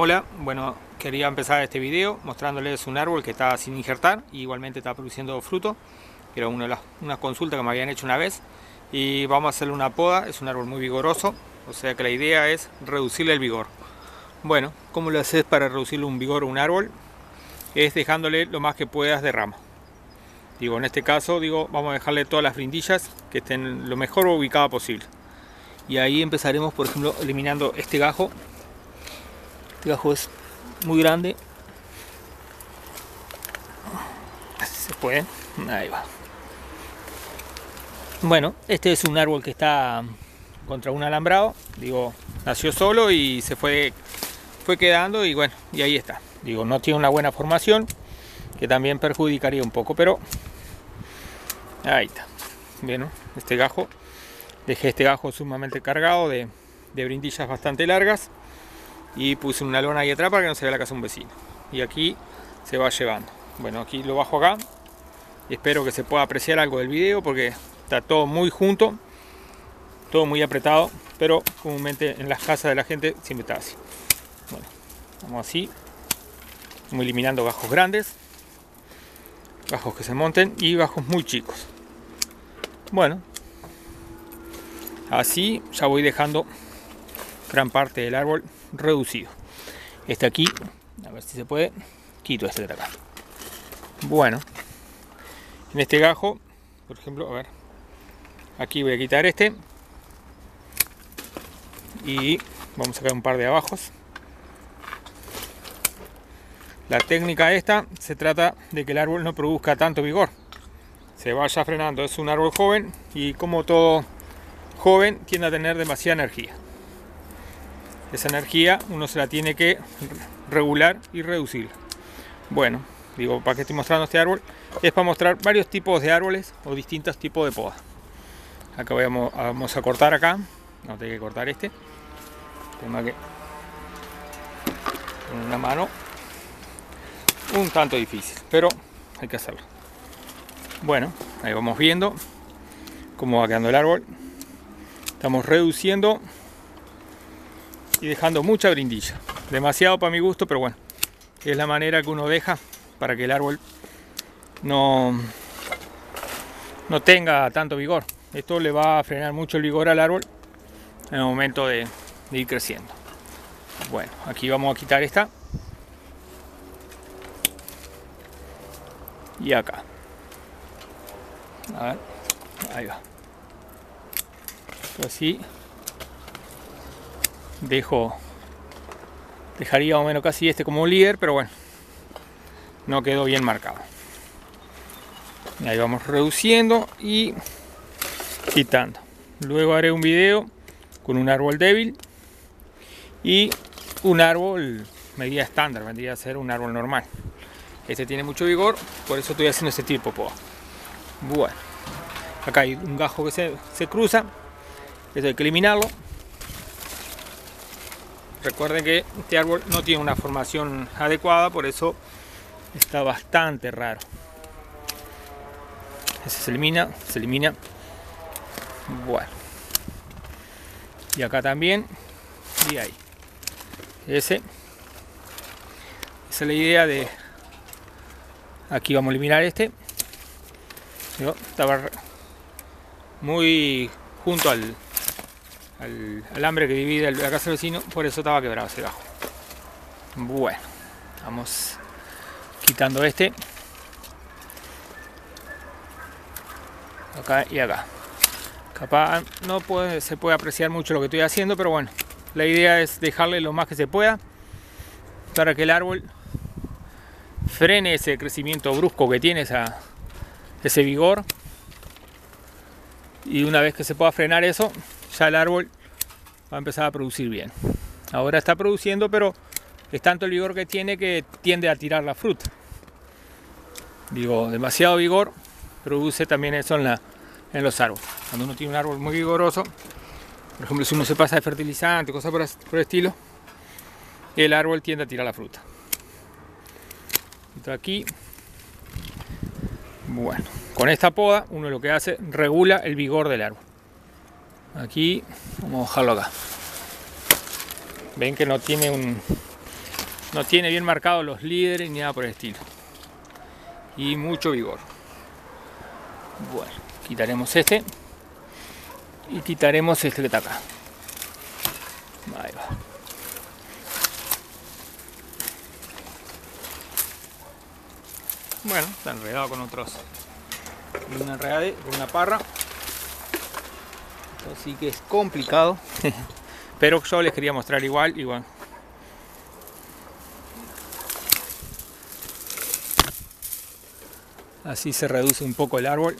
Hola, bueno, quería empezar este video mostrándoles un árbol que está sin injertar y igualmente está produciendo fruto, era una, de las, una consulta que me habían hecho una vez y vamos a hacerle una poda, es un árbol muy vigoroso, o sea que la idea es reducirle el vigor. Bueno, ¿cómo lo haces para reducirle un vigor a un árbol? Es dejándole lo más que puedas de rama. Digo, en este caso, digo, vamos a dejarle todas las brindillas que estén lo mejor ubicadas posible. Y ahí empezaremos, por ejemplo, eliminando este gajo. Gajo es muy grande. Se puede. Ahí va. Bueno, este es un árbol que está contra un alambrado. Digo, nació solo y se fue, fue quedando y bueno, y ahí está. Digo, no tiene una buena formación, que también perjudicaría un poco, pero ahí está. Bien, este gajo, dejé este gajo sumamente cargado de brindillas bastante largas y puse una lona ahí atrás para que no se vea la casa un vecino. Y aquí se va llevando. Bueno, aquí lo bajo acá. Espero que se pueda apreciar algo del video porque está todo muy junto, todo muy apretado, pero comúnmente en las casas de la gente siempre está así. Bueno, vamos así, vamos eliminando bajos grandes, bajos que se monten y bajos muy chicos. Bueno, así ya voy dejando gran parte del árbol reducido. Este aquí, a ver si se puede, quito este de acá. Bueno, en este gajo, por ejemplo, a ver, aquí voy a quitar este y vamos a sacar un par de abajos. La técnica esta se trata de que el árbol no produzca tanto vigor, se vaya frenando. Es un árbol joven y como todo joven tiende a tener demasiada energía. Esa energía uno se la tiene que regular y reducir. Bueno, digo, para que estoy mostrando este árbol, es para mostrar varios tipos de árboles o distintos tipos de podas. Acá vamos, vamos a cortar acá, no tengo que cortar este. Tema que con una mano un tanto difícil, pero hay que hacerlo. Bueno, ahí vamos viendo cómo va quedando el árbol. Estamos reduciendo y dejando mucha brindilla. Demasiado para mi gusto, pero bueno, es la manera que uno deja para que el árbol no, no tenga tanto vigor. Esto le va a frenar mucho el vigor al árbol en el momento de, ir creciendo. Bueno, aquí vamos a quitar esta. Y acá. A ver, ahí va. Así dejo dejaría o menos casi este como líder pero bueno no quedó bien marcado. Ahí vamos reduciendo y quitando. Luego haré un video con un árbol débil y un árbol medida estándar vendría a ser un árbol normal. Este tiene mucho vigor por eso estoy haciendo este tipo bueno acá hay un gajo que se, se cruza eso hay que eliminarlo Recuerden que este árbol no tiene una formación adecuada, por eso está bastante raro. Ese se elimina, se elimina. Bueno. Y acá también. Y ahí. Ese. Es la idea de... Aquí vamos a eliminar este. Estaba muy junto al, al alambre que divide la casa del vecino, por eso estaba quebrado ese gajo. Bueno, vamos quitando este. Acá y acá. Capaz no se puede apreciar mucho lo que estoy haciendo, pero bueno, la idea es dejarle lo más que se pueda para que el árbol frene ese crecimiento brusco que tiene, esa, ese vigor. Y una vez que se pueda frenar eso, ya el árbol va a empezar a producir bien. Ahora está produciendo, pero es tanto el vigor que tiene que tiende a tirar la fruta. Digo, demasiado vigor produce también eso en, los árboles. Cuando uno tiene un árbol muy vigoroso, por ejemplo, si uno se pasa de fertilizante, cosas por, por el estilo, el árbol tiende a tirar la fruta. Entonces aquí, bueno, con esta poda uno lo que hace regula el vigor del árbol aquí vamos a dejarlo acá ven que no tiene un no tiene bien marcados los líderes ni nada por el estilo. Y mucho vigor. Bueno, quitaremos este. Y quitaremos este que está acá. Ahí. Bueno, está enredado con otros. Una con una parra. Así que es complicado. Pero yo les quería mostrar igual, igual. Así se reduce un poco el árbol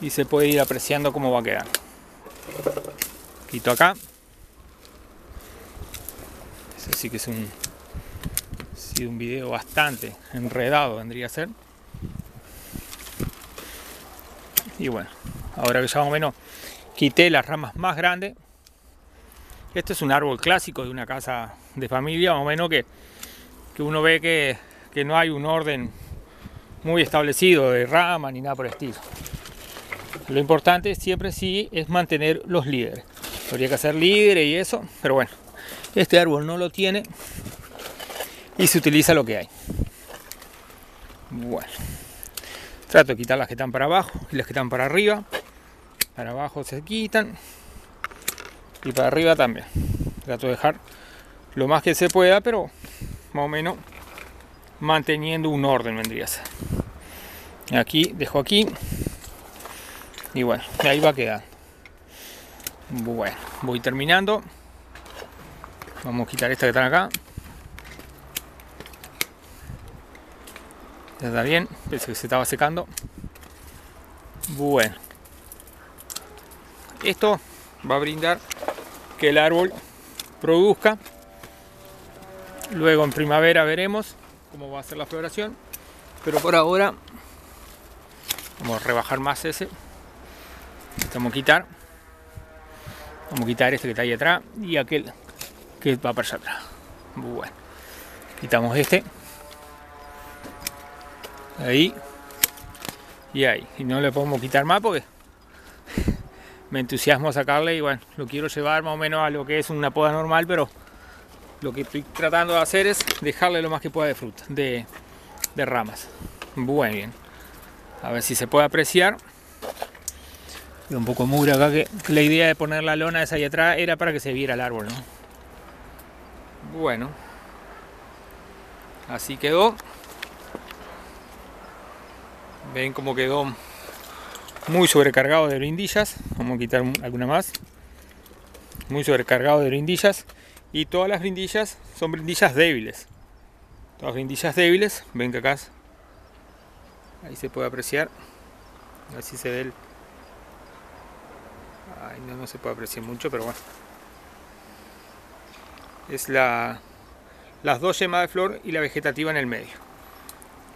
y se puede ir apreciando cómo va a quedar. Quito acá. Ese sí que es un, sido un video bastante enredado, vendría a ser. Y bueno, ahora que ya más o menos quité las ramas más grandes, este es un árbol clásico de una casa de familia, más o menos que, que uno ve que, que, no hay un orden muy establecido de rama ni nada por el estilo. Lo importante siempre sí es mantener los líderes. Habría que hacer líderes y eso, pero bueno, este árbol no lo tiene y se utiliza lo que hay. Bueno, trato de quitar las que están para abajo y las que están para arriba. Para abajo se quitan y para arriba también. Trato de dejar lo más que se pueda, pero más o menos manteniendo un orden vendría a ser. Aquí, dejo aquí. Y bueno, ahí va a quedar. Bueno, voy terminando. Vamos a quitar esta que están acá. Ya está bien, pensé que se estaba secando. Bueno. Esto va a brindar que el árbol produzca. Luego en primavera veremos cómo va a ser la floración. Pero por ahora vamos a rebajar más ese. Vamos a quitar. Vamos a quitar este que está ahí atrás y aquel que va para allá atrás. Bueno. Quitamos este. Ahí. Y ahí. Y no le podemos quitar más porque me entusiasmo sacarle y bueno, lo quiero llevar más o menos a lo que es una poda normal, pero lo que estoy tratando de hacer es dejarle lo más que pueda de fruta, de, ramas. Muy bien. A ver si se puede apreciar. Y un poco mugre acá que, la idea de poner la lona esa ahí atrás era para que se viera el árbol, ¿no? Bueno. Así quedó. Ven cómo quedó muy sobrecargado de brindillas. Vamos a quitar alguna más. Muy sobrecargado de brindillas. Y todas las brindillas son brindillas débiles. Todas brindillas débiles. Ven que acá ahí se puede apreciar. Así se ve el Ay, no, no se puede apreciar mucho pero bueno. Es la las dos yemas de flor y la vegetativa en el medio.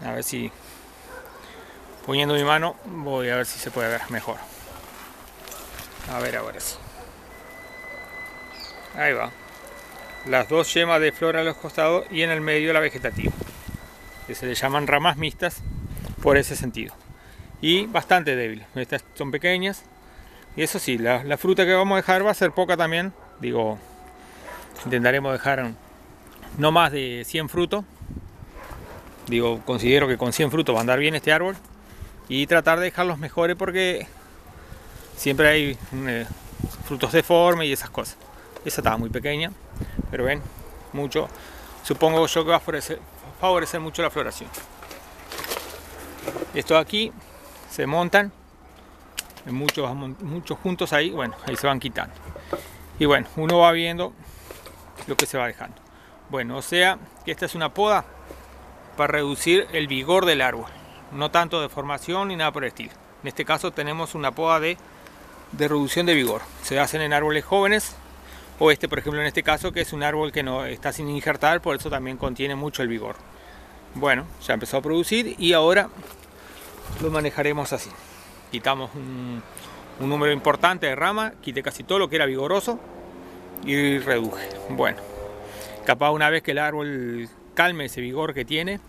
A ver si poniendo mi mano voy a ver si se puede ver mejor. A ver ahora sí. Ahí va. Las dos yemas de flor a los costados y en el medio la vegetativa que se le llaman ramas mixtas por ese sentido. Y bastante débiles estas son pequeñas. Y eso sí la, la fruta que vamos a dejar va a ser poca también. Digo intentaremos dejar no más de 100 frutos. Digo considero que con 100 frutos va a andar bien este árbol y tratar de dejarlos mejores porque siempre hay eh, frutos deformes y esas cosas. Esa estaba muy pequeña, pero ven, mucho. Supongo yo que va a favorecer, mucho la floración. Estos aquí se montan, muchos, muchos juntos ahí, bueno, ahí se van quitando. Y bueno, uno va viendo lo que se va dejando. Bueno, o sea que esta es una poda para reducir el vigor del árbol no tanto de formación ni nada por el estilo. En este caso tenemos una poda de, reducción de vigor. Se hacen en árboles jóvenes o este por ejemplo en este caso que es un árbol que no está sin injertar, por eso también contiene mucho el vigor. Bueno, ya empezó a producir y ahora lo manejaremos así. Quitamos un, un número importante de rama, quité casi todo lo que era vigoroso y reduje. Bueno, capaz una vez que el árbol calme ese vigor que tiene,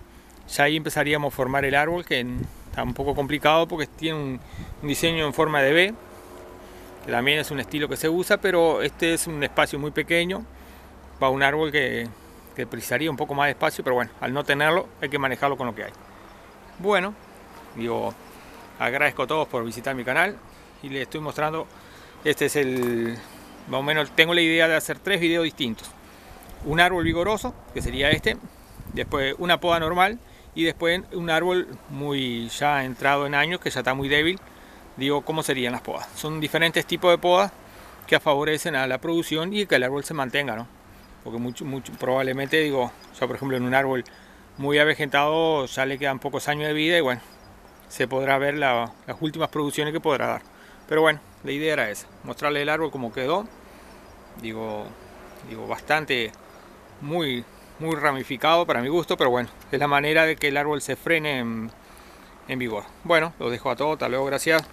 ya ahí empezaríamos a formar el árbol que está un poco complicado porque tiene un, diseño en forma de B que también es un estilo que se usa pero este es un espacio muy pequeño para un árbol que, que precisaría un poco más de espacio, pero bueno, al no tenerlo hay que manejarlo con lo que hay. Bueno, digo, agradezco a todos por visitar mi canal y les estoy mostrando, este es el, más o menos tengo la idea de hacer tres videos distintos. Un árbol vigoroso, que sería este, después una poda normal y después un árbol muy ya entrado en años, que ya está muy débil, digo cómo serían las podas. Son diferentes tipos de podas que favorecen a la producción y que el árbol se mantenga, ¿no? Porque mucho, mucho, probablemente, digo, o por ejemplo, en un árbol muy avejentado ya le quedan pocos años de vida y bueno, se podrá ver las últimas producciones que podrá dar. Pero bueno, la idea era esa, mostrarle el árbol como quedó. Digo, digo bastante, muy, muy ramificado para mi gusto, pero bueno, es la manera de que el árbol se frene en, vigor. Bueno, lo dejo a todos, hasta luego, gracias.